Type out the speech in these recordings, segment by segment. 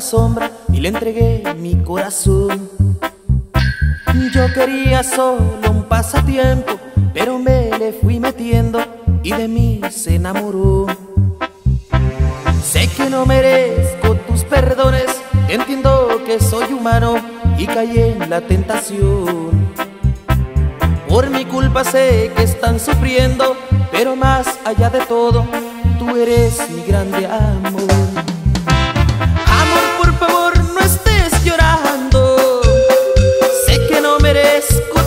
sombra y le entregué mi corazón. Yo quería solo un pasatiempo, pero me le fui metiendo y de mí se enamoró. Sé que no merezco tus perdones, entiendo que soy humano y caí en la tentación. Por mi culpa sé que están sufriendo, pero más allá de todo, tú eres mi grande. Amor,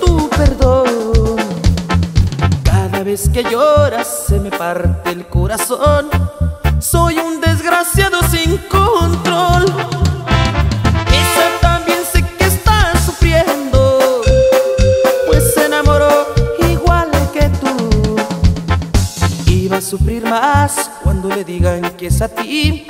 tu perdón. Cada vez que lloras se me parte el corazón. Soy un desgraciado sin control. Esa también sé que está sufriendo, pues se enamoró igual que tú. Iba a sufrir más cuando le digan que es a ti,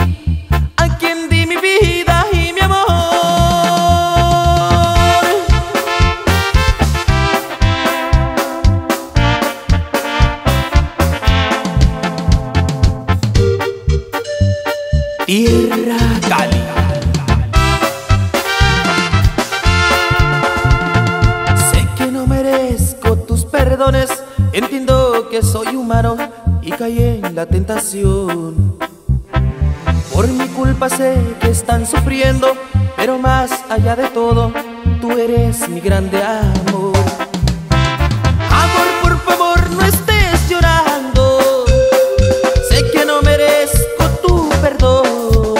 la tentación. Por mi culpa sé que están sufriendo, pero más allá de todo, tú eres mi grande amor. Amor, por favor, no estés llorando. Sé que no merezco tu perdón.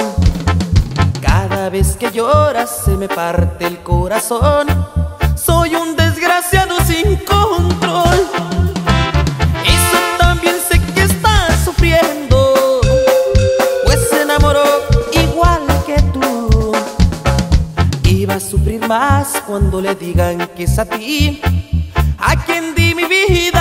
Cada vez que lloras se me parte el corazón. Soy un desgraciado sin control. Cuando le digan que es a ti, a quien di mi vida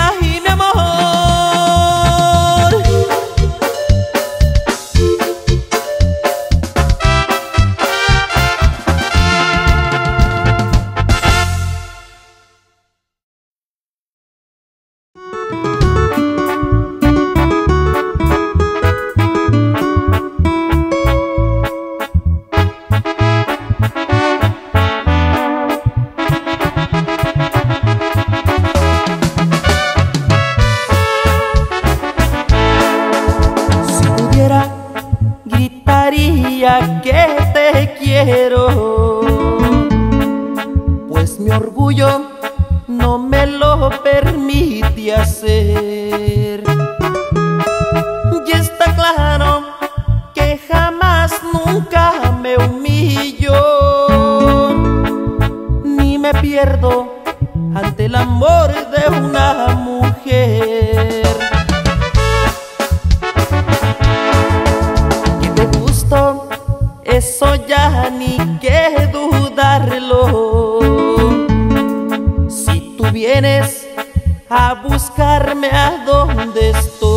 buscarme a donde estoy,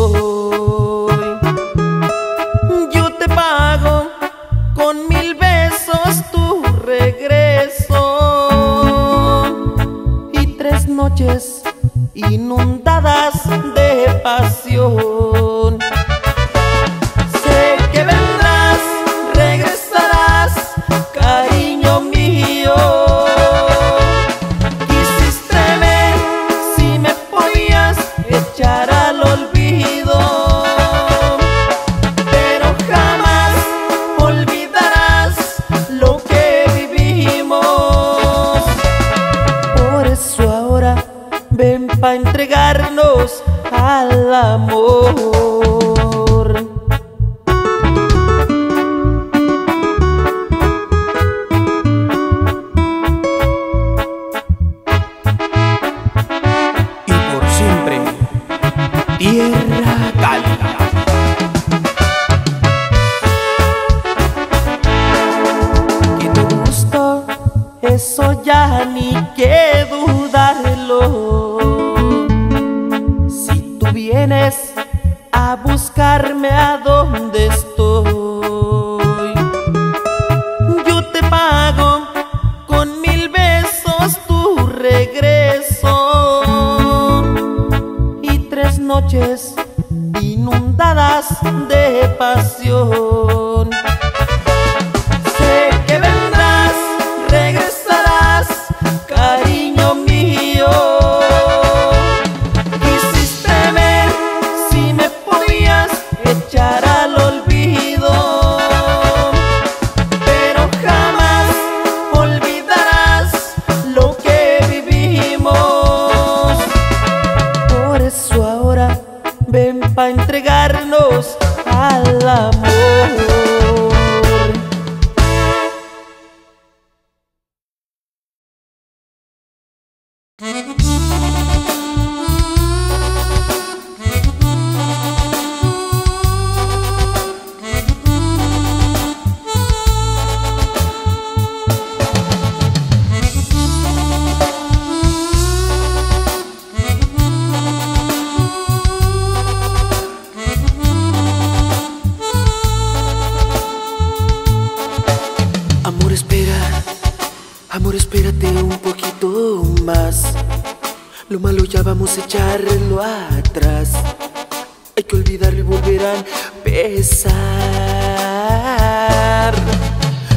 olvidarlo y volver a empezar.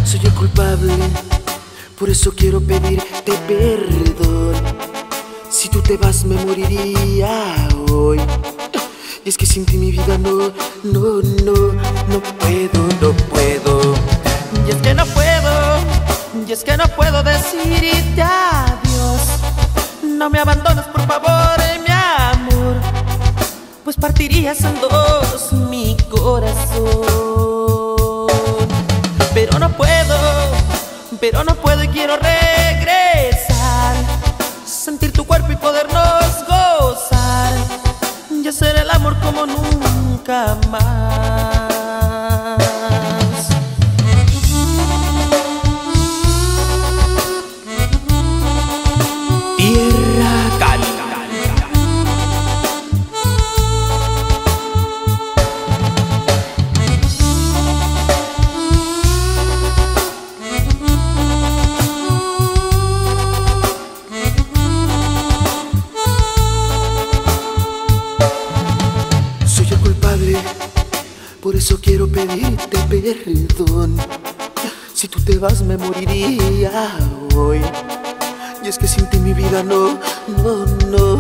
Soy el culpable, por eso quiero pedirte perdón. Si tú te vas, me moriría hoy. Y es que sin ti mi vida no, no, no, no puedo, no puedo. Y es que no puedo, y es que no puedo decirte adiós. No me abandones, por favor, partirías en dos mi corazón. Pero no puedo, pero no puedo y quiero regresar. Sentir tu cuerpo y podernos gozar. Y hacer el amor como nunca más. Me moriría hoy. Y es que sin ti mi vida no, no, no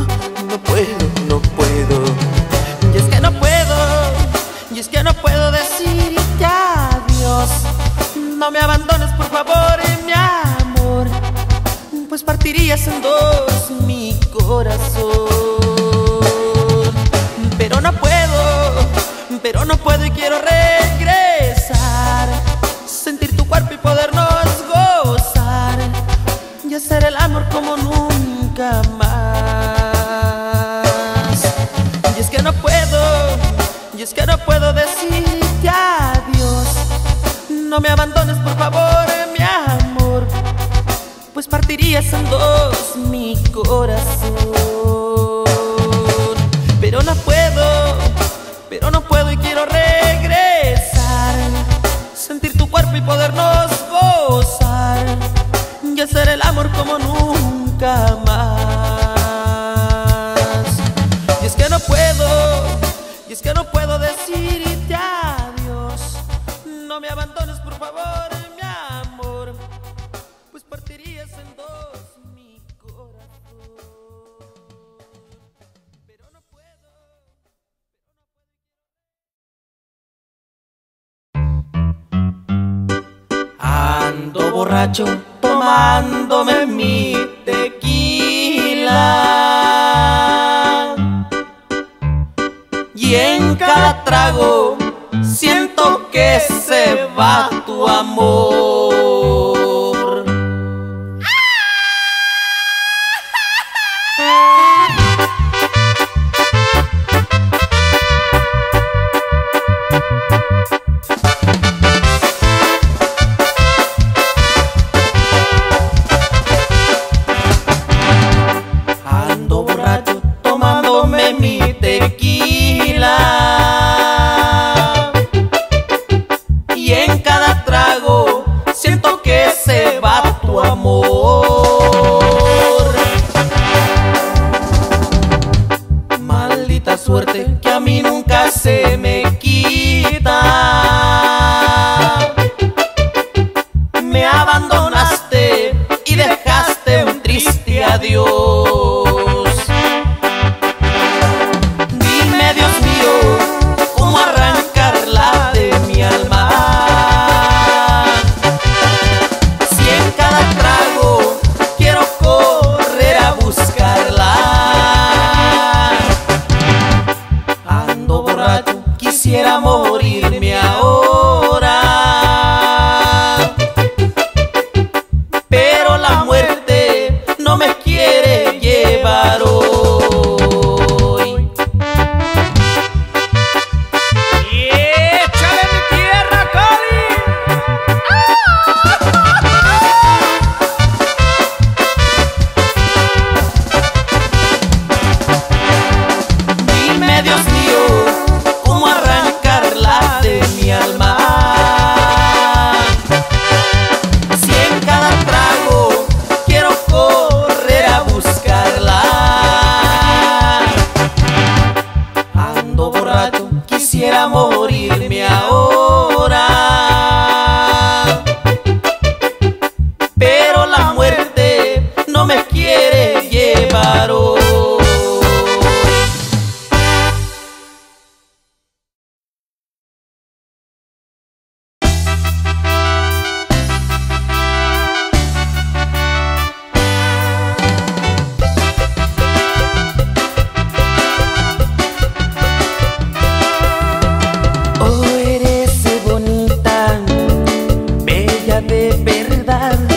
me abandones, por favor, mi amor, pues partirías en dos borracho tomándome mi tequila. Y en cada trago siento que se va tu amor. suerte que a mí nunca se me de verdad.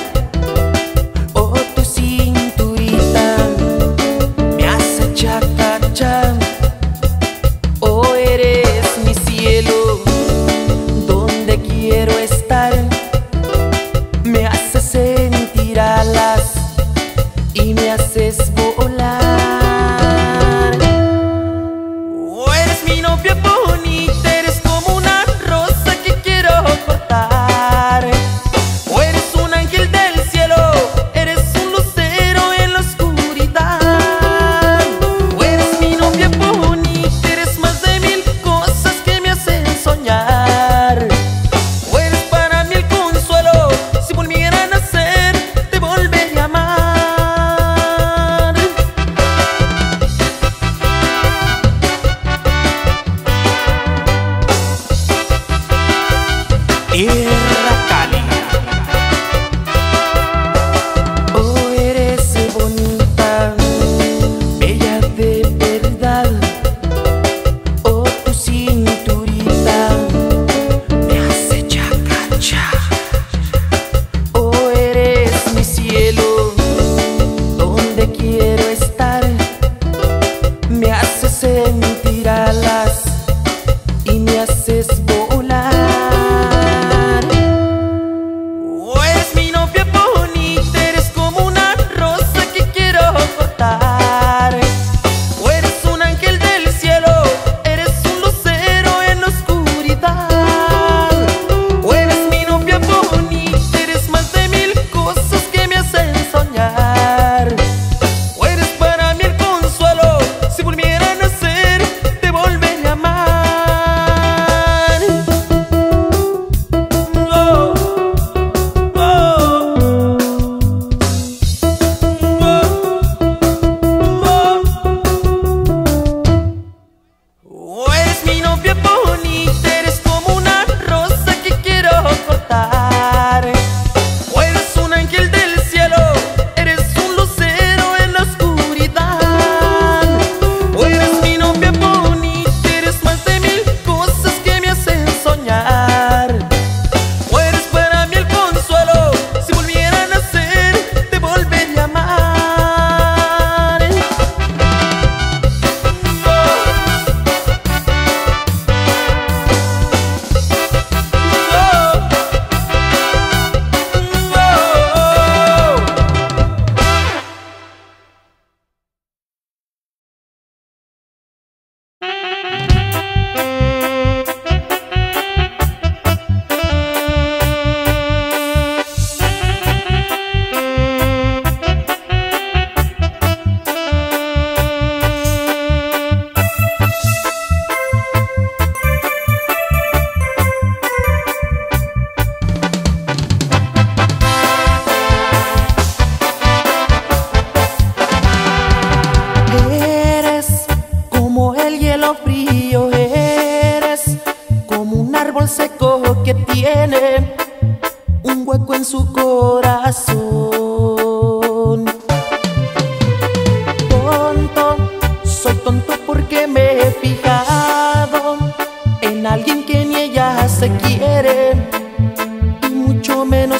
Yeah.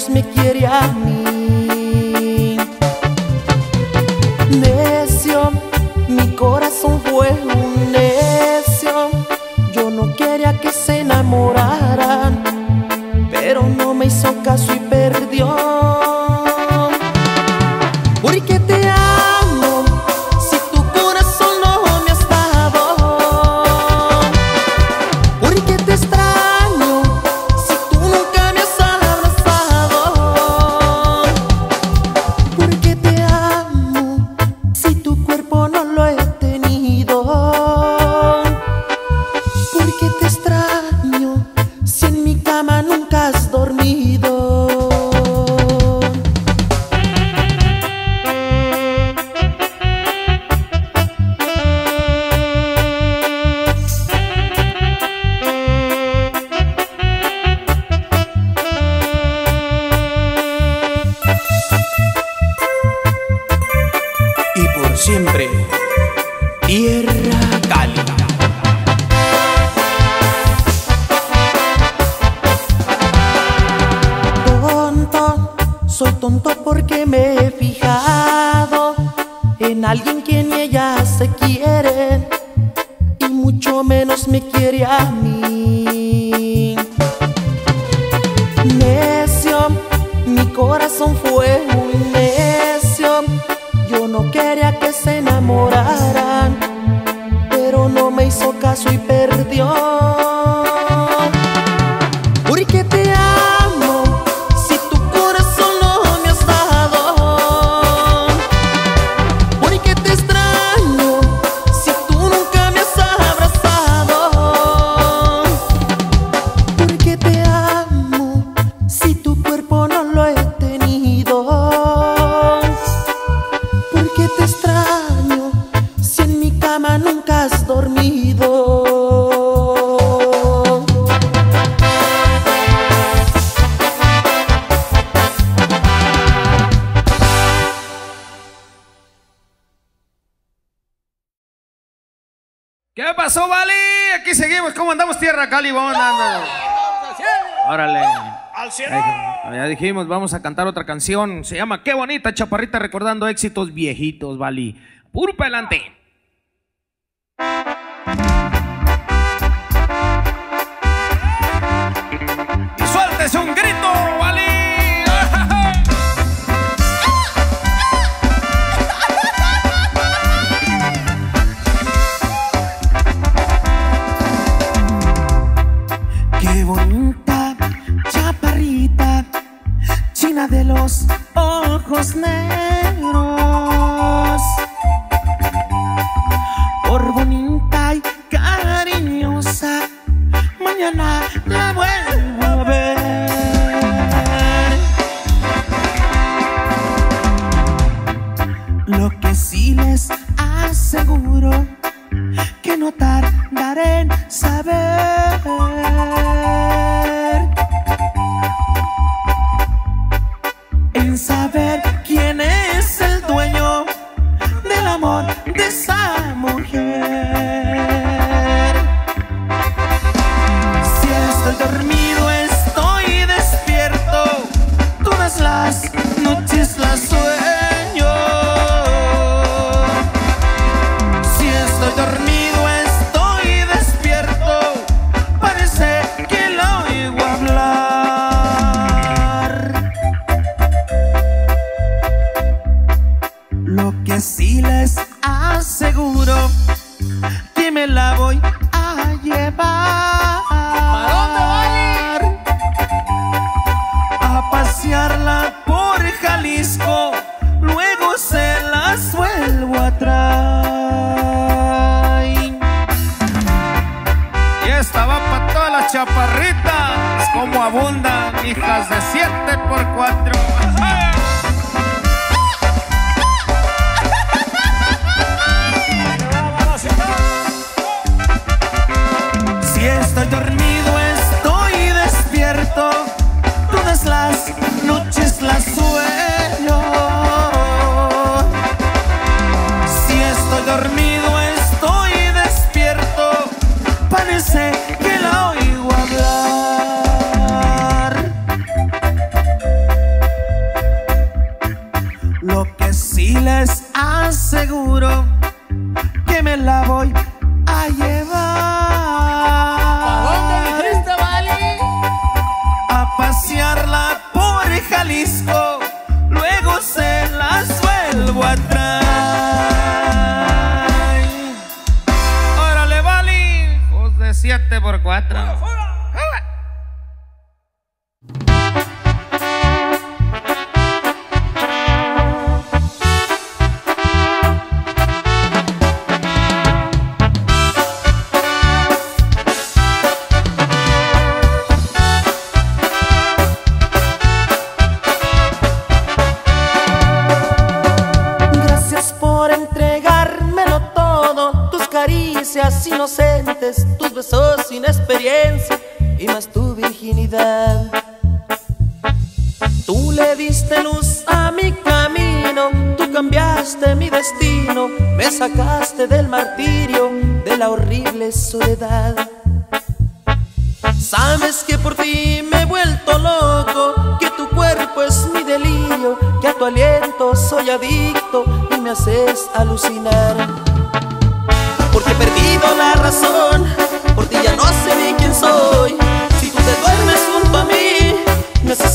Dios me a. pasó, vale? Aquí seguimos. ¿Cómo andamos, tierra Calibona? Órale. Al cielo. Ya dijimos, vamos a cantar otra canción. Se llama Qué bonita, chaparrita, recordando éxitos viejitos, vali. Puro para adelante. Y un grito, al dormir.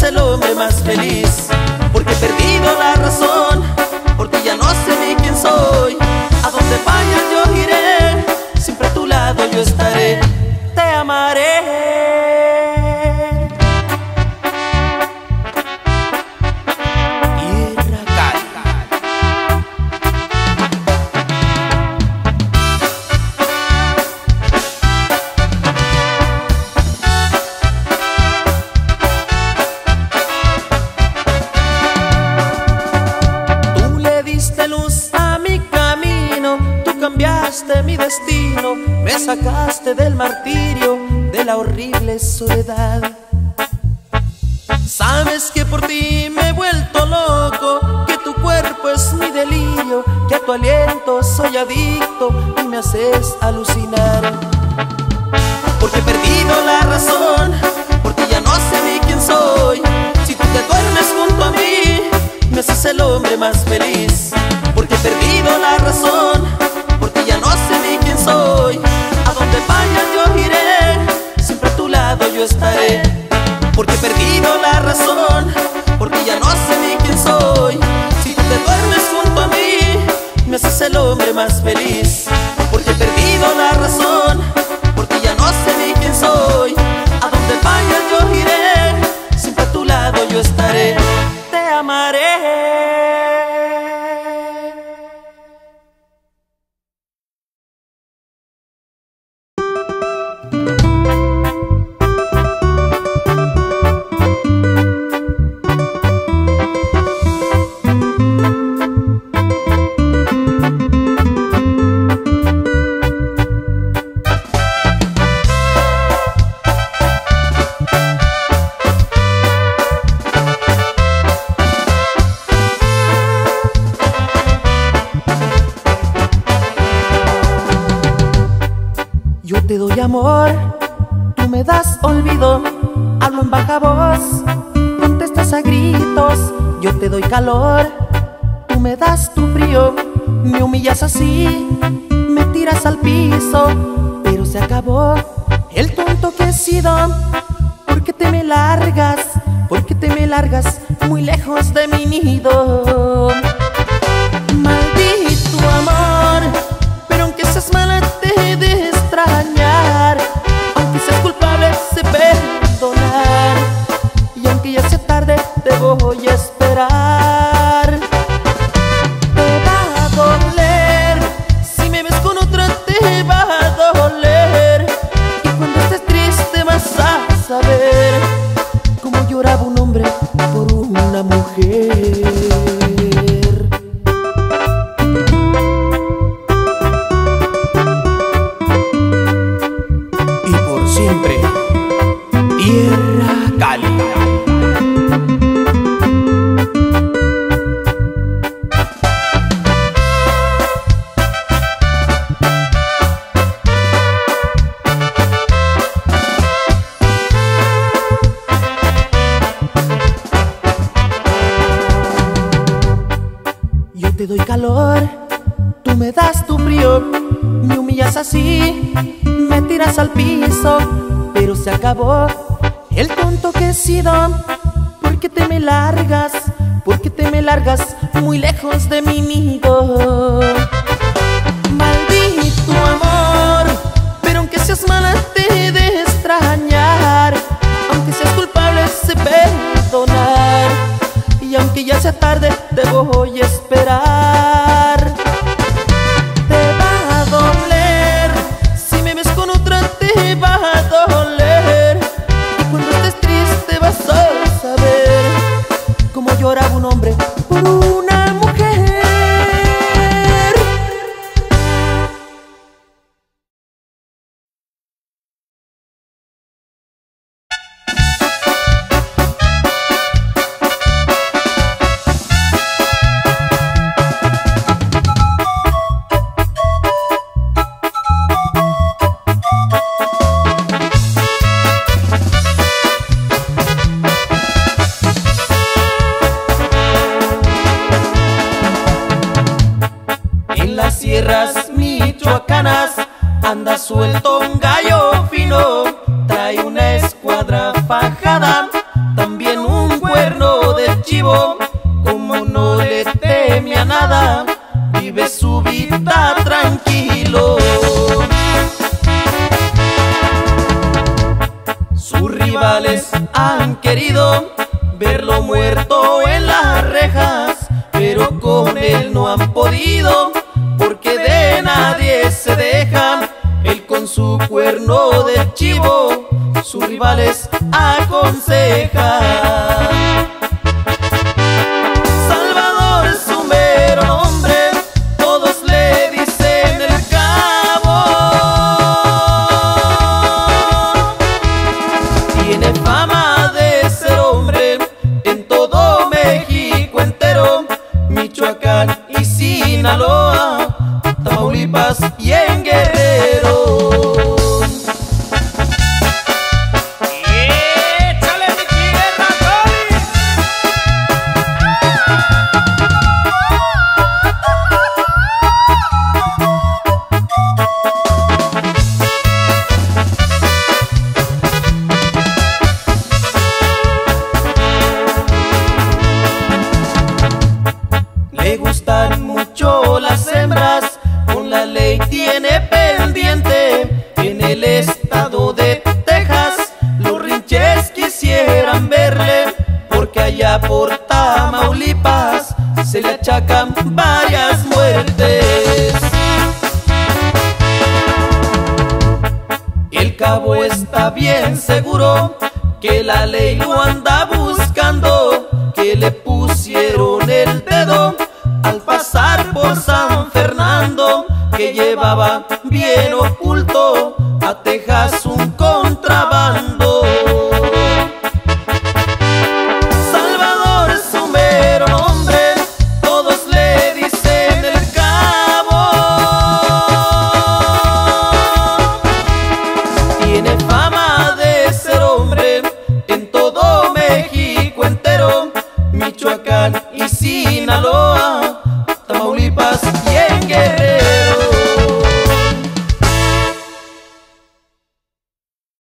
el hombre más feliz Porque he perdido la razón Porque ya no sé ni quién soy A dónde vaya eres el hombre más feliz Porque he perdido la razón Porque ya no sé ni quién soy. A donde vaya yo iré Siempre a tu lado yo estaré Porque he perdido la razón Porque ya no sé ni quién soy. Si tú te duermes junto a mí Me haces el hombre más feliz. see. He sido. Porque te me largas, porque te me largas muy lejos de mi nido. Maldito amor, pero aunque seas mala te he de extrañar, aunque seas culpable se perdonar, y aunque ya sea tarde te voy a esperar. Por Tamaulipas se le achacan varias muertes. El cabo está bien seguro que la ley lo anda buscando, que le pusieron el dedo al pasar por San Fernando, que llevaba bien oculto a Texas un